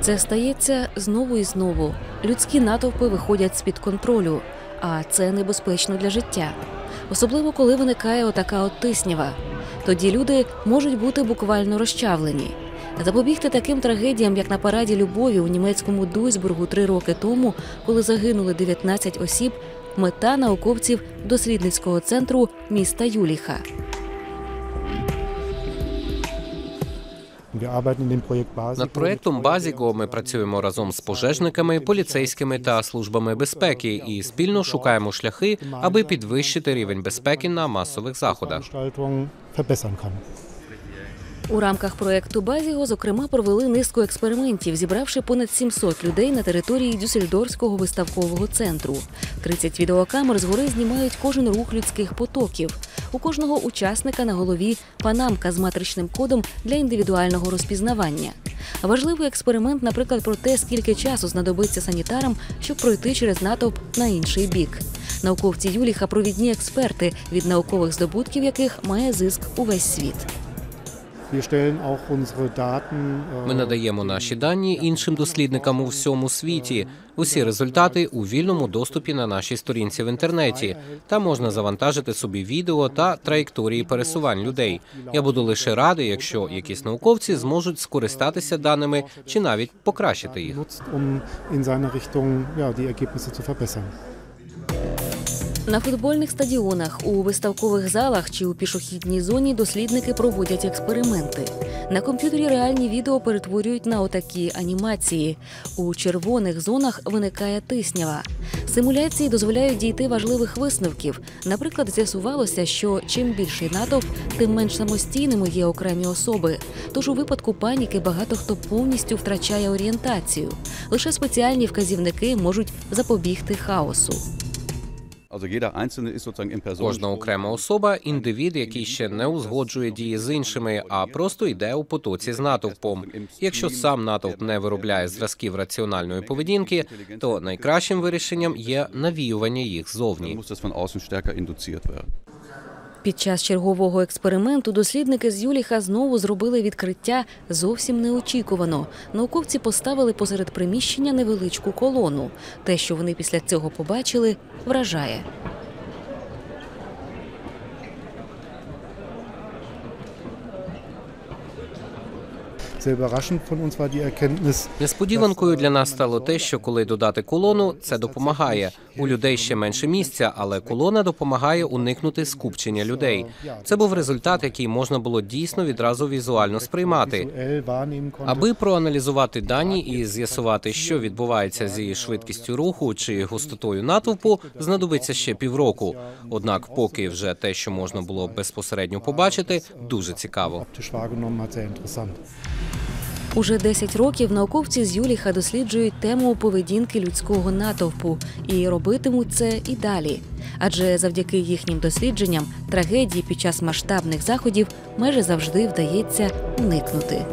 Це стається знову і знову. Людські натовпи виходять з-під контролю, а це небезпечно для життя. Особливо коли виникає отака от тиснява. Тоді люди можуть бути буквально розчавлені. Запобігти таким трагедіям, як на параді любові у німецькому Дуйсбургу три роки тому, коли загинули 19 осіб, мета науковців дослідницького центру міста Юліха. Над проектом Базіго ми працюємо разом з пожежниками, поліцейськими та службами безпеки і спільно шукаємо шляхи, аби підвищити рівень безпеки на масових заходах. У рамках проекту Базіго, зокрема, провели низку експериментів, зібравши понад 700 людей на території Дюссельдорфського виставкового центру. 30 відеокамер згори знімають кожен рух людських потоків. У кожного учасника на голові панамка з матричним кодом для індивідуального розпізнавання. Важливий експеримент, наприклад, про те, скільки часу знадобиться санітарам, щоб пройти через натовп на інший бік. Науковці Юліха провідні експерти, від наукових здобутків яких має зиск увесь світ. Ми надаємо наші дані іншим дослідникам у всьому світі. Усі результати у вільному доступі на нашій сторінці в інтернеті. Там можна завантажити собі відео та траєкторії пересувань людей. Я буду лише радий, якщо якісь науковці зможуть скористатися даними чи навіть покращити їх. На футбольних стадіонах, у виставкових залах чи у пішохідній зоні дослідники проводять експерименти. На комп'ютері реальні відео перетворюють на отакі анімації. У червоних зонах виникає тиснява. Симуляції дозволяють дійти важливих висновків. Наприклад, з'ясувалося, що чим більший натовп, тим менш самостійними є окремі особи. Тож у випадку паніки багато хто повністю втрачає орієнтацію. Лише спеціальні вказівники можуть запобігти хаосу. Кожна окрема особа індивід, який ще не узгоджує дії з іншими, а просто йде у потоці з натовпом. Якщо сам натовп не виробляє зразків раціональної поведінки, то найкращим вирішенням є навіювання їх Dann Під час чергового експерименту дослідники з Юліха знову зробили відкриття зовсім неочікувано. Науковці поставили посеред приміщення невеличку колону. Те, що вони після цього побачили, вражає. Несподіванкою для нас стало те, що коли додати колону, це допомагає. У людей ще менше місця, але колона допомагає уникнути скупчення людей. Це був результат, який можна було дійсно відразу візуально сприймати. Аби проаналізувати дані і з'ясувати, що відбувається зі швидкістю руху чи густотою натовпу, знадобиться ще півроку. Однак, поки вже те, що можна було безпосередньо побачити, дуже цікаво. Уже 10 років науковці з Юліха досліджують тему поведінки людського натовпу і робитимуть це і далі. Адже завдяки їхнім дослідженням трагедії під час масштабних заходів майже завжди вдається уникнути.